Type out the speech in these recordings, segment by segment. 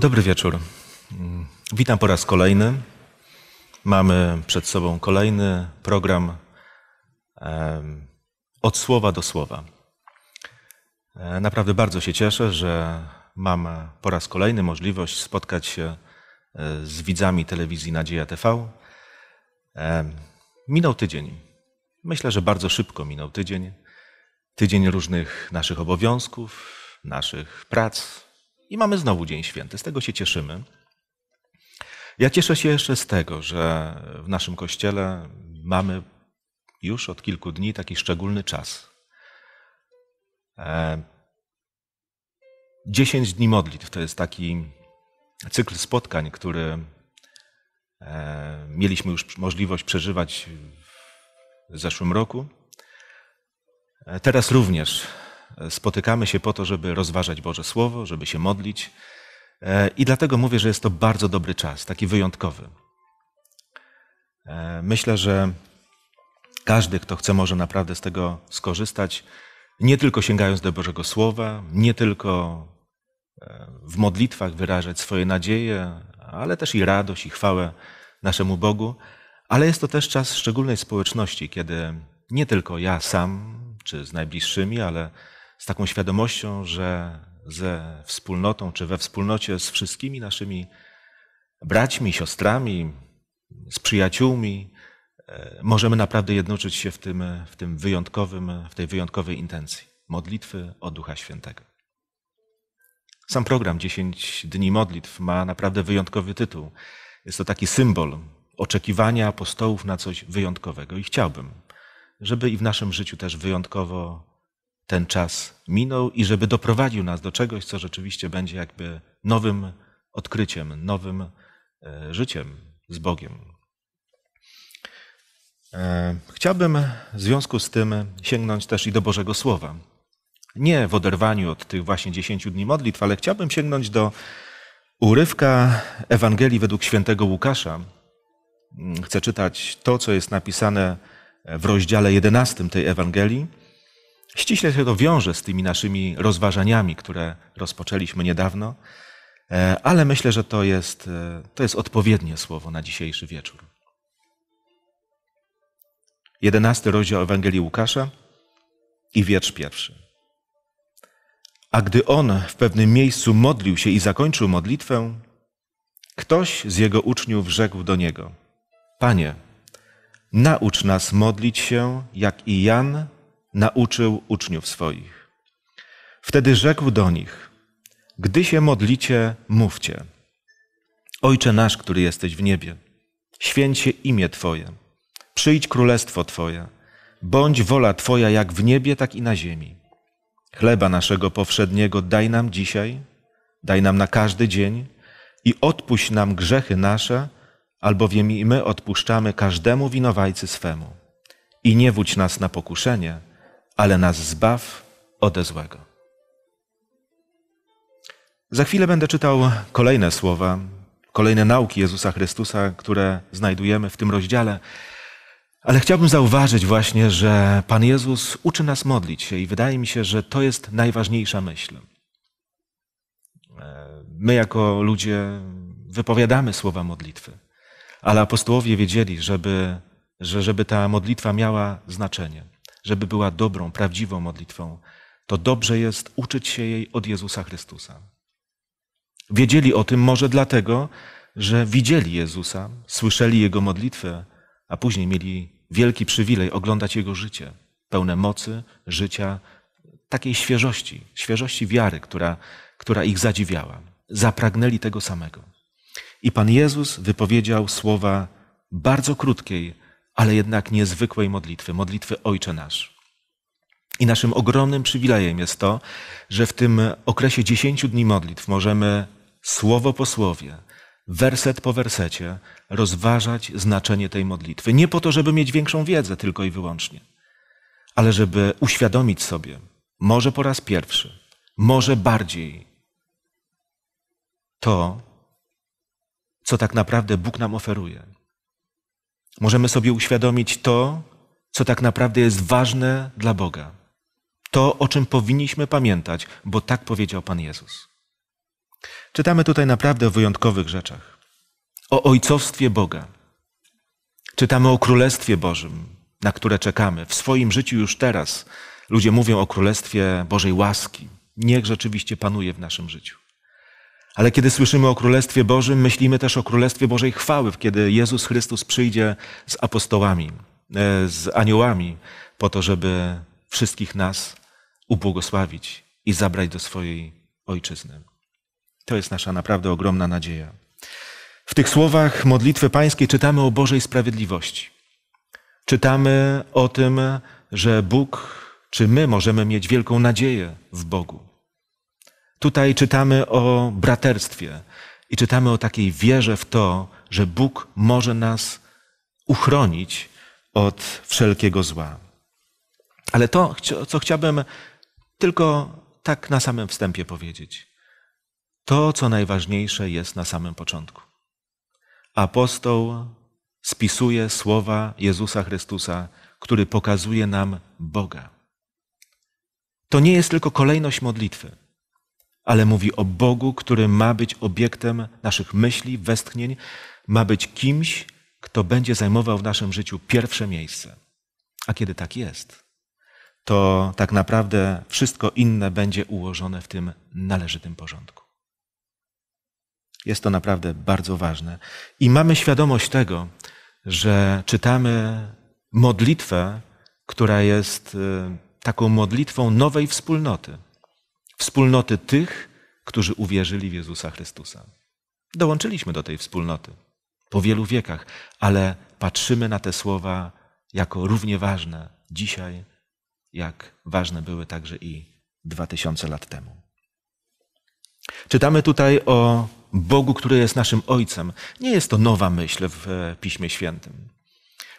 Dobry wieczór. Witam po raz kolejny. Mamy przed sobą kolejny program od słowa do słowa. E, Naprawdę bardzo się cieszę, że mam po raz kolejny możliwość spotkać się e, z widzami telewizji Nadzieja TV. Minął tydzień. Myślę, że bardzo szybko minął tydzień. Tydzień różnych naszych obowiązków, naszych prac i mamy znowu Dzień Święty. Z tego się cieszymy. Ja cieszę się jeszcze z tego, że w naszym kościele mamy już od kilku dni taki szczególny czas. E, 10 dni modlitw to jest taki cykl spotkań, który e, mieliśmy już możliwość przeżywać w zeszłym roku. E, Teraz również spotykamy się po to, żeby rozważać Boże Słowo, żeby się modlić. E, I dlatego mówię, że jest to bardzo dobry czas, taki wyjątkowy. E, Myślę, że każdy, kto chce, może naprawdę z tego skorzystać, nie tylko sięgając do Bożego Słowa, nie tylko e, w modlitwach wyrażać swoje nadzieje, ale też i radość i chwałę naszemu Bogu, ale jest to też czas szczególnej społeczności, kiedy nie tylko ja sam, czy z najbliższymi, ale z taką świadomością, że ze wspólnotą, czy we wspólnocie z wszystkimi naszymi braćmi, siostrami, z przyjaciółmi, e, możemy naprawdę jednoczyć się w tym, w tym wyjątkowym, w tej wyjątkowej intencji modlitwy o Ducha Świętego. Sam program 10 dni modlitw ma naprawdę wyjątkowy tytuł. Jest to taki symbol oczekiwania apostołów na coś wyjątkowego i chciałbym, żeby i w naszym życiu też wyjątkowo ten czas minął i żeby doprowadził nas do czegoś, co rzeczywiście będzie jakby nowym odkryciem, nowym e, życiem z Bogiem. E, Chciałbym w związku z tym sięgnąć też i do Bożego Słowa. Nie w oderwaniu od tych właśnie dziesięciu dni modlitw, ale chciałbym sięgnąć do urywka Ewangelii według świętego Łukasza. Chcę czytać to, co jest napisane w rozdziale 11 tej Ewangelii. Ściśle się to wiąże z tymi naszymi rozważaniami, które rozpoczęliśmy niedawno, e, ale myślę, że to jest, e, to jest odpowiednie słowo na dzisiejszy wieczór. Jedenasty rozdział Ewangelii Łukasza i wiersz pierwszy. A gdy on w pewnym miejscu modlił się i zakończył modlitwę, ktoś z jego uczniów rzekł do niego: Panie, naucz nas modlić się, jak i Jan nauczył uczniów swoich. Wtedy rzekł do nich: Gdy się modlicie, mówcie: Ojcze nasz, który jesteś w niebie, święć się imię Twoje, przyjdź królestwo Twoje, bądź wola Twoja jak w niebie, tak i na ziemi. Chleba naszego powszedniego daj nam dzisiaj, daj nam na każdy dzień i odpuść nam grzechy nasze, albowiem i my odpuszczamy każdemu winowajcy swemu. I nie wódź nas na pokuszenie, ale nas zbaw ode złego. Za chwilę będę czytał kolejne słowa, kolejne nauki Jezusa Chrystusa, które znajdujemy w tym rozdziale. Ale chciałbym zauważyć właśnie, że Pan Jezus uczy nas modlić się i wydaje mi się, że to jest najważniejsza myśl. My, jako ludzie, wypowiadamy słowa modlitwy, ale apostołowie wiedzieli, żeby, że żeby ta modlitwa miała znaczenie, żeby była dobrą, prawdziwą modlitwą, to dobrze jest uczyć się jej od Jezusa Chrystusa. Wiedzieli o tym może dlatego, że widzieli Jezusa, słyszeli Jego modlitwę, a później mieli wielki przywilej oglądać Jego życie, pełne mocy, życia, takiej świeżości, świeżości wiary, która, która ich zadziwiała. Zapragnęli tego samego. I Pan Jezus wypowiedział słowa bardzo krótkiej, ale jednak niezwykłej modlitwy, modlitwy Ojcze Nasz. I naszym ogromnym przywilejem jest to, że w tym okresie dziesięciu dni modlitw możemy słowo po słowie, werset po wersecie rozważać znaczenie tej modlitwy. Nie po to, żeby mieć większą wiedzę tylko i wyłącznie, ale żeby uświadomić sobie, może po raz pierwszy, może bardziej to, co tak naprawdę Bóg nam oferuje. Możemy sobie uświadomić to, co tak naprawdę jest ważne dla Boga. To, o czym powinniśmy pamiętać, bo tak powiedział Pan Jezus. Czytamy tutaj naprawdę o wyjątkowych rzeczach. O ojcowstwie Boga. Czytamy o Królestwie Bożym, na które czekamy. W swoim życiu już teraz ludzie mówią o Królestwie Bożej łaski. Niech rzeczywiście panuje w naszym życiu. Ale kiedy słyszymy o Królestwie Bożym, myślimy też o Królestwie Bożej chwały, kiedy Jezus Chrystus przyjdzie z apostołami, e, z aniołami, po to, żeby wszystkich nas ubłogosławić i zabrać do swojej ojczyzny. To jest nasza naprawdę ogromna nadzieja. W tych słowach modlitwy pańskiej czytamy o Bożej sprawiedliwości. Czytamy o tym, że Bóg, czy my możemy mieć wielką nadzieję w Bogu. Tutaj czytamy o braterstwie i czytamy o takiej wierze w to, że Bóg może nas uchronić od wszelkiego zła. Ale to, co chciałbym tylko tak na samym wstępie powiedzieć. To, co najważniejsze, jest na samym początku. Apostoł spisuje słowa Jezusa Chrystusa, który pokazuje nam Boga. To nie jest tylko kolejność modlitwy, ale mówi o Bogu, który ma być obiektem naszych myśli, westchnień, ma być kimś, kto będzie zajmował w naszym życiu pierwsze miejsce. A kiedy tak jest, to tak naprawdę wszystko inne będzie ułożone w tym należytym porządku. Jest to naprawdę bardzo ważne. I mamy świadomość tego, że czytamy modlitwę, która jest y, taką modlitwą nowej wspólnoty. Wspólnoty tych, którzy uwierzyli w Jezusa Chrystusa. Dołączyliśmy do tej wspólnoty po wielu wiekach, ale patrzymy na te słowa jako równie ważne dzisiaj, jak ważne były także i dwa tysiące lat temu. Czytamy tutaj o Bogu, który jest naszym Ojcem. Nie jest to nowa myśl w Piśmie Świętym.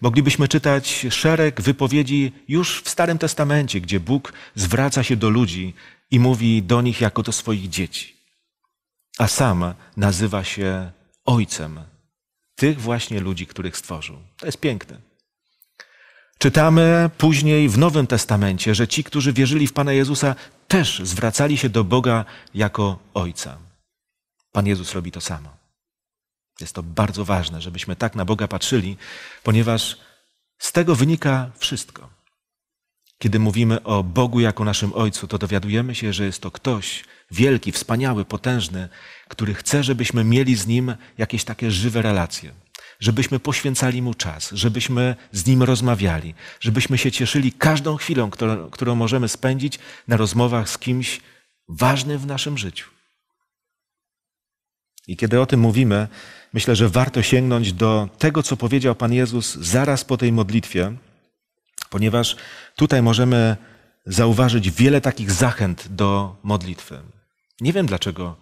Moglibyśmy czytać szereg wypowiedzi już w Starym Testamencie, gdzie Bóg zwraca się do ludzi i mówi do nich jako do swoich dzieci. A sam nazywa się Ojcem tych właśnie ludzi, których stworzył. To jest piękne. Czytamy później w Nowym Testamencie, że ci, którzy wierzyli w Pana Jezusa, też zwracali się do Boga jako Ojca. Pan Jezus robi to samo. Jest to bardzo ważne, żebyśmy tak na Boga patrzyli, ponieważ z tego wynika wszystko. Kiedy mówimy o Bogu jako naszym Ojcu, to dowiadujemy się, że jest to ktoś wielki, wspaniały, potężny, który chce, żebyśmy mieli z Nim jakieś takie żywe relacje, żebyśmy poświęcali Mu czas, żebyśmy z Nim rozmawiali, żebyśmy się cieszyli każdą chwilą, którą, którą możemy spędzić na rozmowach z kimś ważnym w naszym życiu. I kiedy o tym mówimy, myślę, że warto sięgnąć do tego, co powiedział Pan Jezus zaraz po tej modlitwie, ponieważ tutaj możemy zauważyć wiele takich zachęt do modlitwy. Nie wiem dlaczego,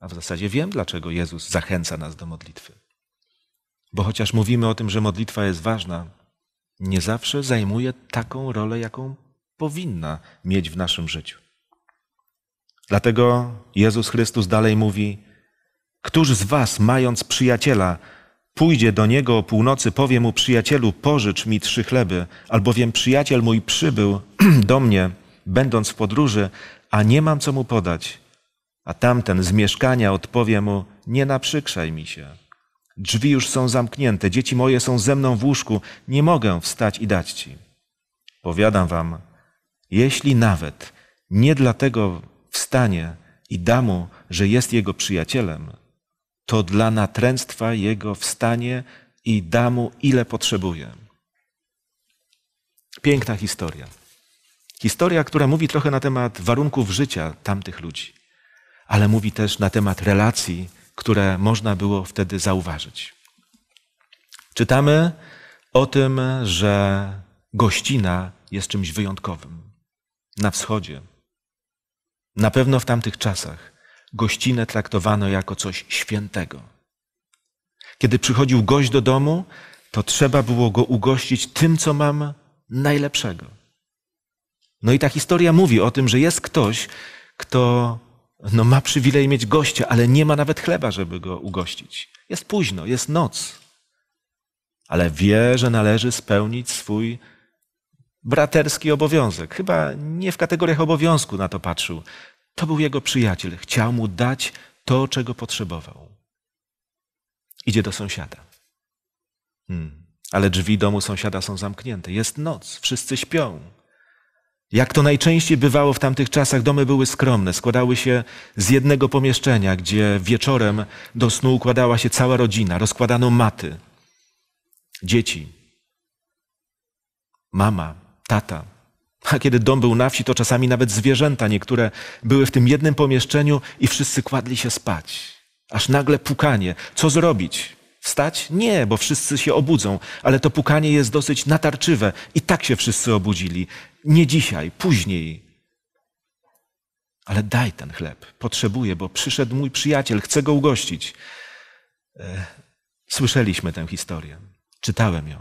a w zasadzie wiem dlaczego Jezus zachęca nas do modlitwy. Bo chociaż mówimy o tym, że modlitwa jest ważna, nie zawsze zajmuje taką rolę, jaką powinna mieć w naszym życiu. Dlatego Jezus Chrystus dalej mówi: Któż z was, mając przyjaciela, pójdzie do niego o północy, powie mu: Przyjacielu, pożycz mi trzy chleby, albowiem przyjaciel mój przybył do mnie, będąc w podróży, a nie mam co mu podać. A tamten z mieszkania odpowie mu: Nie naprzykrzaj mi się. Drzwi już są zamknięte, dzieci moje są ze mną w łóżku, nie mogę wstać i dać ci. Powiadam wam, jeśli nawet nie dlatego wstanie i da mu, że jest jego przyjacielem, to dla natręctwa jego wstanie i da mu, ile potrzebuje. Piękna historia. Historia, która mówi trochę na temat warunków życia tamtych ludzi, ale mówi też na temat relacji, które można było wtedy zauważyć. Czytamy o tym, że gościna jest czymś wyjątkowym. Na wschodzie, na pewno w tamtych czasach, gościnę traktowano jako coś świętego. Kiedy przychodził gość do domu, to trzeba było go ugościć tym, co mam najlepszego. No i ta historia mówi o tym, że jest ktoś, kto no, ma przywilej mieć gościa, ale nie ma nawet chleba, żeby go ugościć. Jest późno, jest noc, ale wie, że należy spełnić swój braterski obowiązek. Chyba nie w kategoriach obowiązku na to patrzył. To był jego przyjaciel. Chciał mu dać to, czego potrzebował. Idzie do sąsiada. Hmm. Ale drzwi domu sąsiada są zamknięte. Jest noc, wszyscy śpią. Jak to najczęściej bywało w tamtych czasach, domy były skromne, składały się z jednego pomieszczenia, gdzie wieczorem do snu układała się cała rodzina, rozkładano maty. Dzieci, mama, tata. A kiedy dom był na wsi, to czasami nawet zwierzęta niektóre były w tym jednym pomieszczeniu i wszyscy kładli się spać. Aż nagle pukanie. Co zrobić? Wstać? Nie, bo wszyscy się obudzą, ale to pukanie jest dosyć natarczywe. I tak się wszyscy obudzili. Nie dzisiaj, później. Ale daj ten chleb. Potrzebuję, bo przyszedł mój przyjaciel, chcę go ugościć. E, słyszeliśmy tę historię. Czytałem ją.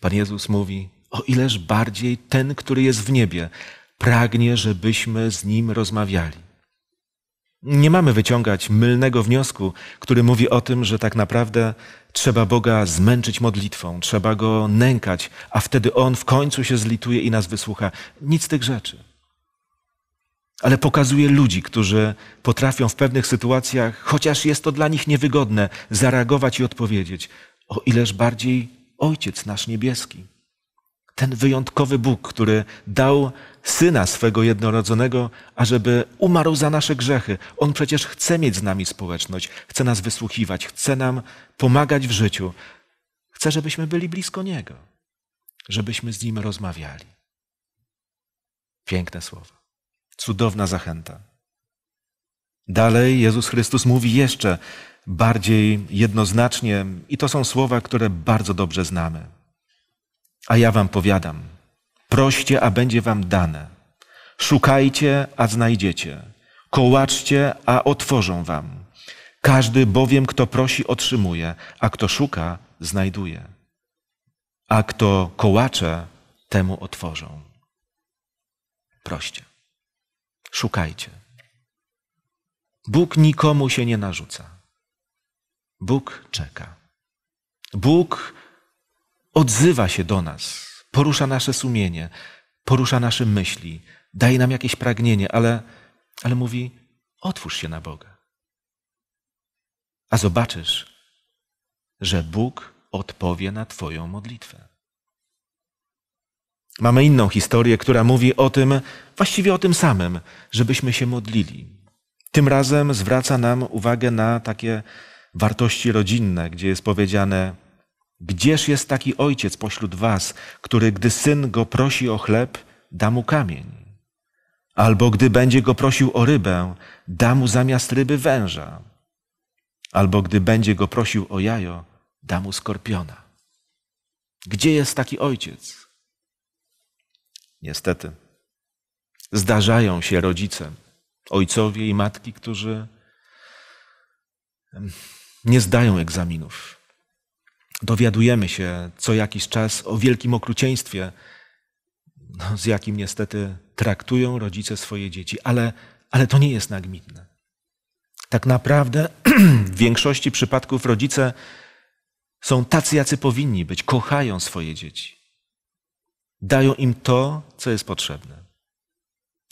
Pan Jezus mówi: O ileż bardziej ten, który jest w niebie, pragnie, żebyśmy z nim rozmawiali. Nie mamy wyciągać mylnego wniosku, który mówi o tym, że tak naprawdę trzeba Boga zmęczyć modlitwą, trzeba go nękać, a wtedy on w końcu się zlituje i nas wysłucha. Nic z tych rzeczy. Ale pokazuje ludzi, którzy potrafią w pewnych sytuacjach, chociaż jest to dla nich niewygodne, zareagować i odpowiedzieć: O ileż bardziej Ojciec nasz niebieski. Ten wyjątkowy Bóg, który dał syna swego jednorodzonego, ażeby umarł za nasze grzechy. On przecież chce mieć z nami społeczność, chce nas wysłuchiwać, chce nam pomagać w życiu. Chce, żebyśmy byli blisko Niego, żebyśmy z Nim rozmawiali. Piękne słowa. Cudowna zachęta. Dalej Jezus Chrystus mówi jeszcze bardziej jednoznacznie, i to są słowa, które bardzo dobrze znamy. A ja wam powiadam, proście, a będzie wam dane. Szukajcie, a znajdziecie. Kołaczcie, a otworzą wam. Każdy bowiem, kto prosi, otrzymuje, a kto szuka, znajduje. A kto kołacze, temu otworzą. Proście. Szukajcie. Bóg nikomu się nie narzuca. Bóg czeka. Bóg odzywa się do nas, porusza nasze sumienie, porusza nasze myśli, daje nam jakieś pragnienie, ale, ale mówi: otwórz się na Boga. A zobaczysz, że Bóg odpowie na Twoją modlitwę. Mamy inną historię, która mówi o tym, właściwie o tym samym, żebyśmy się modlili. Tym razem zwraca nam uwagę na takie wartości rodzinne, gdzie jest powiedziane: Gdzież jest taki ojciec pośród was, który, gdy syn go prosi o chleb, da mu kamień? Albo gdy będzie go prosił o rybę, da mu zamiast ryby węża? Albo gdy będzie go prosił o jajo, da mu skorpiona? Gdzie jest taki ojciec? Niestety, zdarzają się rodzice, ojcowie i matki, którzy nie zdają egzaminów. Dowiadujemy się co jakiś czas o wielkim okrucieństwie, no, z jakim niestety traktują rodzice swoje dzieci, ale, ale to nie jest nagminne. Tak naprawdę w większości przypadków rodzice są tacy, jacy powinni być, kochają swoje dzieci. Dają im to, co jest potrzebne.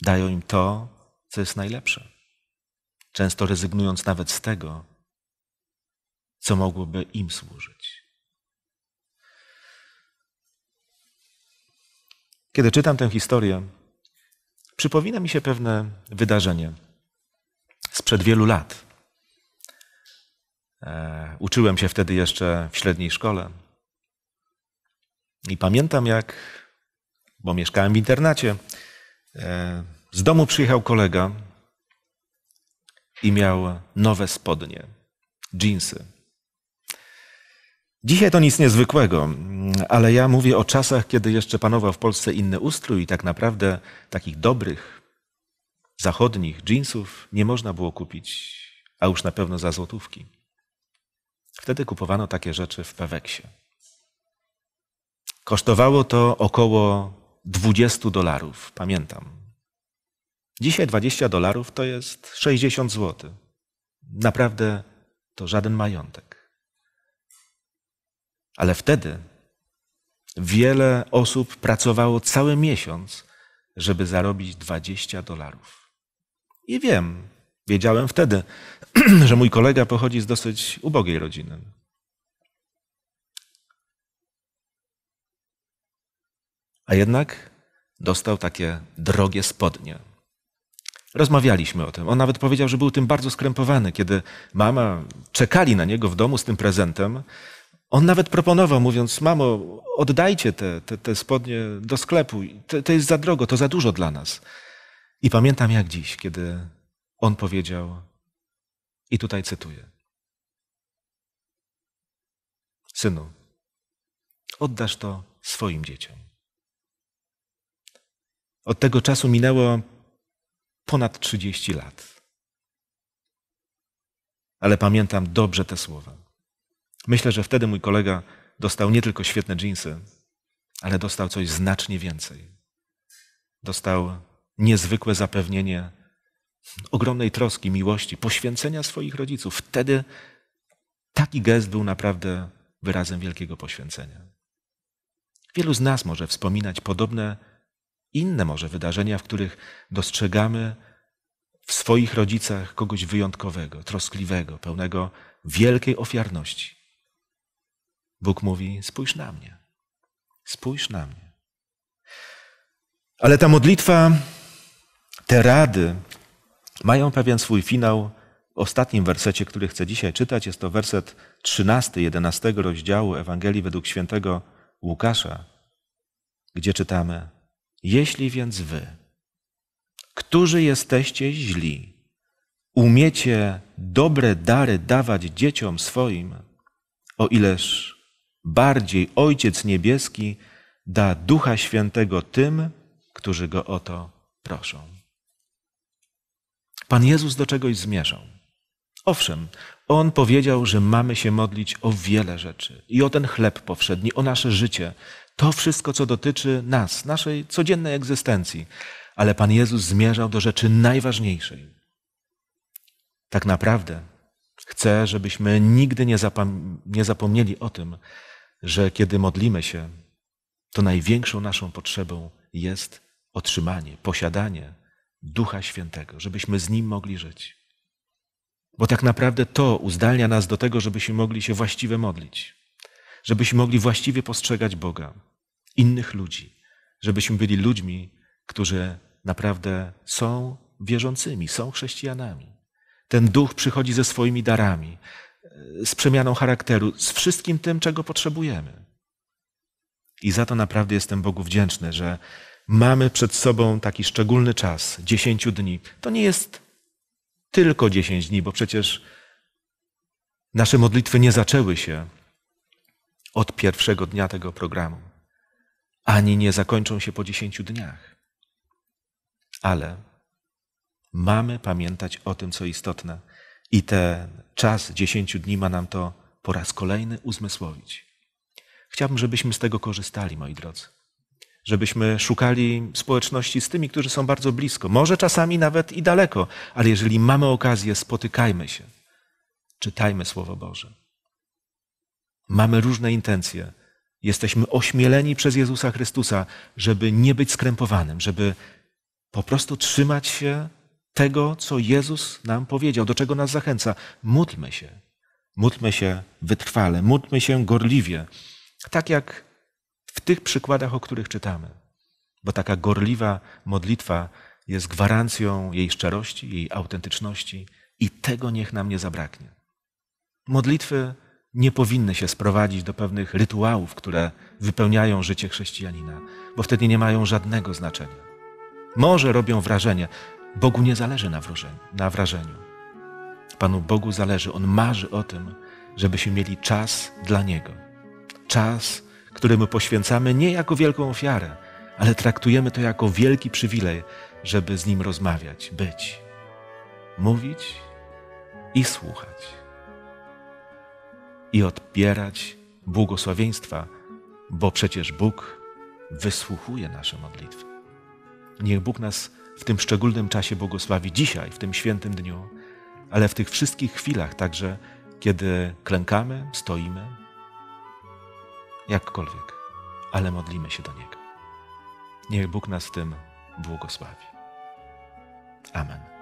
Dają im to, co jest najlepsze. Często rezygnując nawet z tego, co mogłoby im służyć. Kiedy czytam tę historię, przypomina mi się pewne wydarzenie sprzed wielu lat. E, uczyłem się wtedy jeszcze w średniej szkole. I pamiętam, jak, bo mieszkałem w internacie, e, z domu przyjechał kolega i miał nowe spodnie, dżinsy. Dzisiaj to nic niezwykłego, ale ja mówię o czasach, kiedy jeszcze panował w Polsce inny ustrój i tak naprawdę takich dobrych, zachodnich jeansów nie można było kupić, a już na pewno za złotówki. Wtedy kupowano takie rzeczy w Peweksie. Kosztowało to około 20 dolarów, pamiętam. Dzisiaj 20 dolarów to jest 60 zł. Naprawdę to żaden majątek. Ale wtedy wiele osób pracowało cały miesiąc, żeby zarobić 20 dolarów. I wiem, Wiedziałem wtedy, że mój kolega pochodzi z dosyć ubogiej rodziny. A jednak dostał takie drogie spodnie. Rozmawialiśmy o tym. On nawet powiedział, że był tym bardzo skrępowany, kiedy mama czekali na niego w domu z tym prezentem. On nawet proponował, mówiąc: Mamo, oddajcie te, te, te spodnie do sklepu. To, to jest za drogo, to za dużo dla nas. I pamiętam jak dziś, kiedy on powiedział, i tutaj cytuję: Synu, oddasz to swoim dzieciom. Od tego czasu minęło ponad 30 lat. Ale pamiętam dobrze te słowa. Myślę, że wtedy mój kolega dostał nie tylko świetne dżinsy, ale dostał coś znacznie więcej. Dostał niezwykłe zapewnienie ogromnej troski, miłości, poświęcenia swoich rodziców. Wtedy taki gest był naprawdę wyrazem wielkiego poświęcenia. Wielu z nas może wspominać podobne inne może wydarzenia, w których dostrzegamy w swoich rodzicach kogoś wyjątkowego, troskliwego, pełnego wielkiej ofiarności. Bóg mówi: Spójrz na mnie, spójrz na mnie. Ale ta modlitwa, te rady mają pewien swój finał. W ostatnim wersecie, który chcę dzisiaj czytać, jest to werset 13, 11 rozdziału Ewangelii według świętego Łukasza, gdzie czytamy: jeśli więc wy, którzy jesteście źli, umiecie dobre dary dawać dzieciom swoim, o ileż bardziej Ojciec Niebieski da Ducha Świętego tym, którzy Go o to proszą. Pan Jezus do czegoś zmierzał. Owszem, On powiedział, że mamy się modlić o wiele rzeczy i o ten chleb powszedni, o nasze życie, to wszystko, co dotyczy nas, naszej codziennej egzystencji. Ale Pan Jezus zmierzał do rzeczy najważniejszej. Tak naprawdę chcę, żebyśmy nigdy nie, zapom nie zapomnieli o tym, że kiedy modlimy się, to największą naszą potrzebą jest otrzymanie, posiadanie Ducha Świętego, żebyśmy z Nim mogli żyć. Bo tak naprawdę to uzdalnia nas do tego, żebyśmy mogli się właściwie modlić żebyśmy mogli właściwie postrzegać Boga, innych ludzi, żebyśmy byli ludźmi, którzy naprawdę są wierzącymi, są chrześcijanami. Ten duch przychodzi ze swoimi darami, z przemianą charakteru, z wszystkim tym, czego potrzebujemy. I za to naprawdę jestem Bogu wdzięczny, że mamy przed sobą taki szczególny czas, dziesięciu dni. To nie jest tylko dziesięć dni, bo przecież nasze modlitwy nie zaczęły się od pierwszego dnia tego programu, ani nie zakończą się po dziesięciu dniach. Ale mamy pamiętać o tym, co istotne, i ten czas dziesięciu dni ma nam to po raz kolejny uzmysłowić. Chciałbym, żebyśmy z tego korzystali, moi drodzy. Żebyśmy szukali społeczności z tymi, którzy są bardzo blisko, może czasami nawet i daleko, ale jeżeli mamy okazję, spotykajmy się, czytajmy Słowo Boże. Mamy różne intencje. Jesteśmy ośmieleni przez Jezusa Chrystusa, żeby nie być skrępowanym, żeby po prostu trzymać się tego, co Jezus nam powiedział, do czego nas zachęca. Módlmy się. Módlmy się wytrwale, módlmy się gorliwie. Tak jak w tych przykładach, o których czytamy. Bo taka gorliwa modlitwa jest gwarancją jej szczerości, jej autentyczności i tego niech nam nie zabraknie. Modlitwy nie powinny się sprowadzić do pewnych rytuałów, które wypełniają życie chrześcijanina, bo wtedy nie mają żadnego znaczenia. Może robią wrażenie. Bogu nie zależy na, wrażeniu. Na wrażeniu. Panu Bogu zależy, On marzy o tym, żebyśmy mieli czas dla Niego. Czas, który my poświęcamy nie jako wielką ofiarę, ale traktujemy to jako wielki przywilej, żeby z Nim rozmawiać, być, mówić i słuchać i odbierać błogosławieństwa, bo przecież Bóg wysłuchuje nasze modlitwy. Niech Bóg nas w tym szczególnym czasie błogosławi dzisiaj, w tym świętym dniu, ale w tych wszystkich chwilach także, kiedy klękamy, stoimy, jakkolwiek, ale modlimy się do Niego. Niech Bóg nas w tym błogosławi. Amen.